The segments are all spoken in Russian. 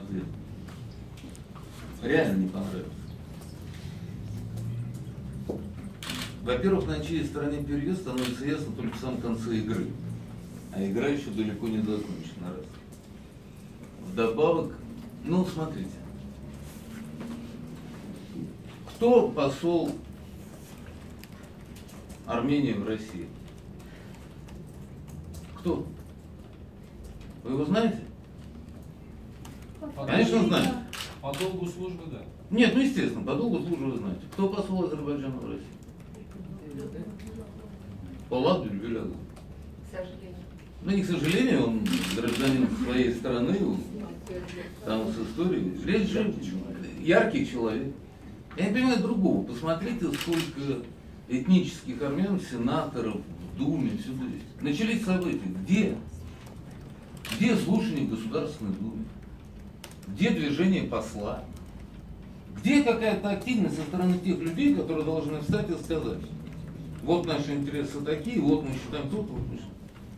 ответ. Реально не понравилось. Во-первых, на чьей стороне переезд становится ясно только в самом конце игры. А игра еще далеко не закончена. Раз. Вдобавок, ну смотрите, кто посол Армении в России? Кто? Вы его знаете? По Конечно, долгу-. По долгу службы, да. Нет, ну естественно, по долгу службы вы знаете. Кто посол Азербайджана в России? Полад Бюльбюлязов. К сожалению. Ну, не к сожалению, он гражданин своей страны, он там с историей. Речь же яркий человек. Я не понимаю другого. Посмотрите, сколько этнических армян, сенаторов, в Думе, всюду есть. Начались события. Где? Где слушание Государственной Думе? Где движение посла? Где какая-то активность со стороны тех людей, которые должны встать и сказать, вот наши интересы такие, вот мы считаем тут, вот мы считаем.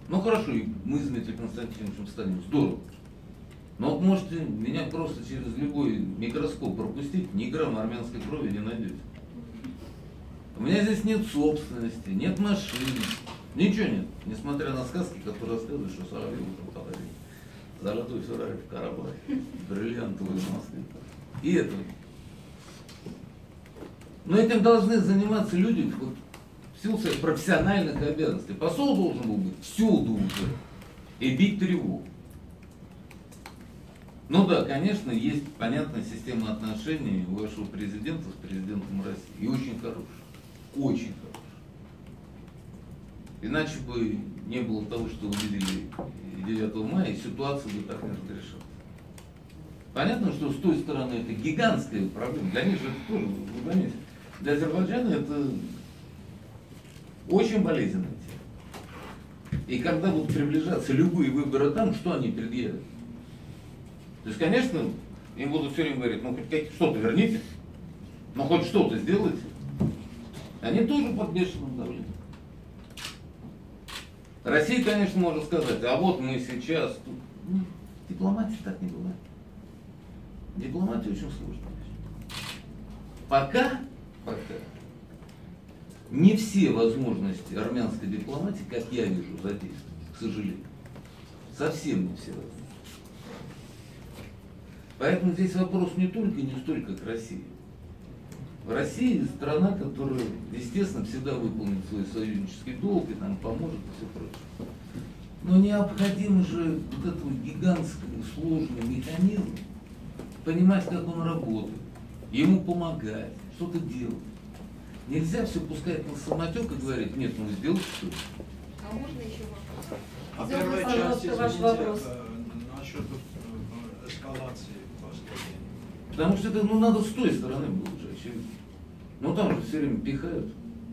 Ну хорошо, мы с Дмитрием Константиновичем станем, здорово. Но вот можете меня просто через любой микроскоп пропустить, ни грамма армянской крови не найдете. У меня здесь нет собственности, нет машины, ничего нет. Несмотря на сказки, которые рассказывают, что Соловьев подарили. Золотой Феррари в Карабахе, бриллиантовый в Москве. И это. Но этим должны заниматься люди вот, в силу своих профессиональных обязанностей. Посол должен был быть всюду уже и бить тревогу. Ну да, конечно, есть понятная система отношений у вашего президента с президентом России. И очень хорошая. Очень хорошая. Иначе бы не было того, что увидели 9 мая, и ситуация бы так не разрешалась. Понятно, что с той стороны это гигантская проблема. Для них же это тоже, вы заметите, для Азербайджана это очень болезненная тема. И когда будут приближаться любые выборы там, что они предъявят? То есть, конечно, им будут все время говорить, ну хоть что-то верните, ну хоть что-то сделайте. Они тоже под бешеным давлением. Россия, конечно, может сказать, а вот мы сейчас тут. Ну, дипломатия так не бывает. Дипломатия очень сложная вещь. Пока, пока, не все возможности армянской дипломатии, как я вижу, задействованы, к сожалению. Совсем не все возможности. Поэтому здесь вопрос не только и не столько к России. В России страна, которая, естественно, всегда выполнит свой союзнический долг и нам поможет и все прочее. Но необходим же вот этот вот гигантский сложный механизм, понимать, как он работает, ему помогать, что-то делать. Нельзя все пускать на самотек и говорить, нет, ну сделайте что А можно еще вопрос? А Сделайте, первая пожалуйста, часть, ваш извините, вопрос. э, насчет э, эскалации поступления. Потому что это ну, надо с той стороны было уже, очевидно. Ну там же все время пихают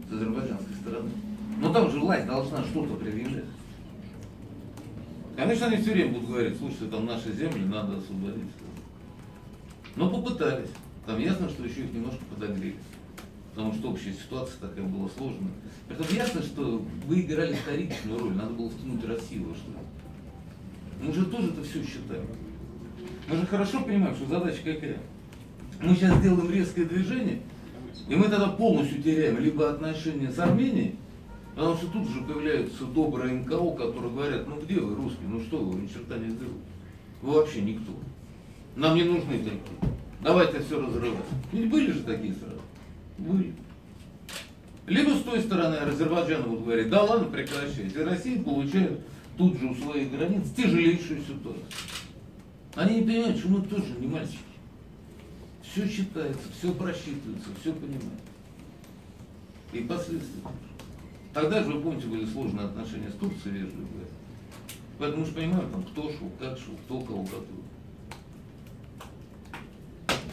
с азербайджанской стороны. Но там же власть должна что-то предъявлять. Конечно, они все время будут говорить, слушайте, там наши земли надо освободить. Но попытались. Там ясно, что еще их немножко подогрели. Потому что общая ситуация такая была сложная. Притом ясно, что вы играли вторичную роль, надо было втянуть Россию во что-то. Мы же тоже это все считаем. Мы же хорошо понимаем, что задача какая. Мы сейчас сделаем резкое движение, и мы тогда полностью теряем либо отношения с Арменией, потому что тут же появляются добрые НКО, которые говорят, ну где вы, русские, ну что вы, ни черта не сделали. Вы вообще никто. Нам не нужны такие. Давайте все разрывать. Ведь были же такие сразу. Были. Либо с той стороны Азербайджан будут говорить, да ладно, прекращайте. И Россия получает тут же у своих границ тяжелейшую ситуацию. Они не понимают, что мы тоже не мальчики. Все считается, все просчитывается, все понимают. И последствия. Тогда же, вы помните, были сложные отношения с Турцией, вежливые. Поэтому же понимаю, там, кто шел, как шел, кто кого готовил.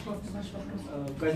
Ваш вопрос.